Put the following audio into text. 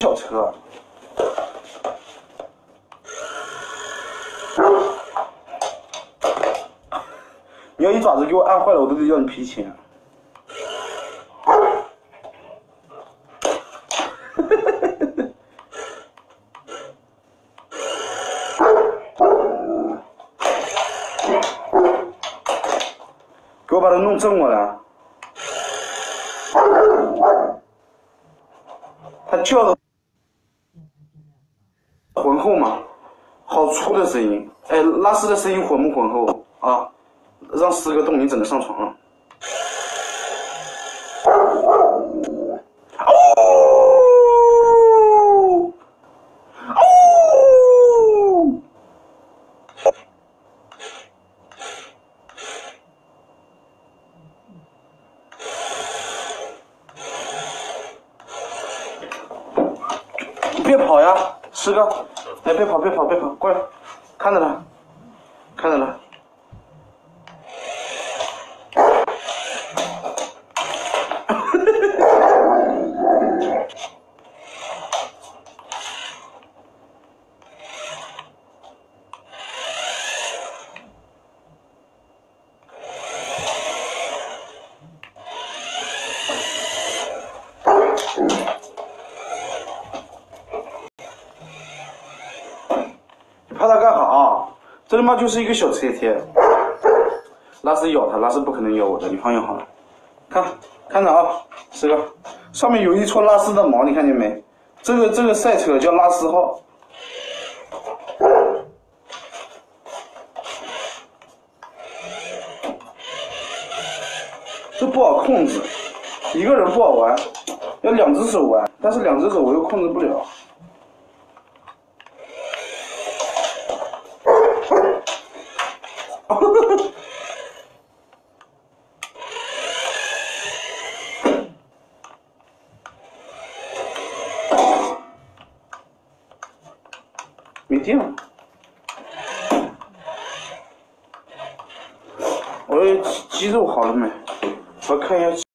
小车。你要一爪子给我按坏了，我都得要你赔钱。给我把它弄正过来。它叫的浑厚吗？好粗的声音，哎，拉丝的声音浑不浑厚啊？让四哥动，你整个上床了。哦！哦！别跑呀，四哥！哎，别跑，别跑，别跑，过来，看着他，看着他。你怕它干哈？这他妈就是一个小车贴。拉丝咬它，拉丝不可能咬我的，你放心好了。看，看着啊，这个，上面有一撮拉丝的毛，你看见没？这个这个赛车叫拉丝号。这不好控制，一个人不好玩，要两只手玩，但是两只手我又控制不了。没电了，我的肌肉好了没？我看一下。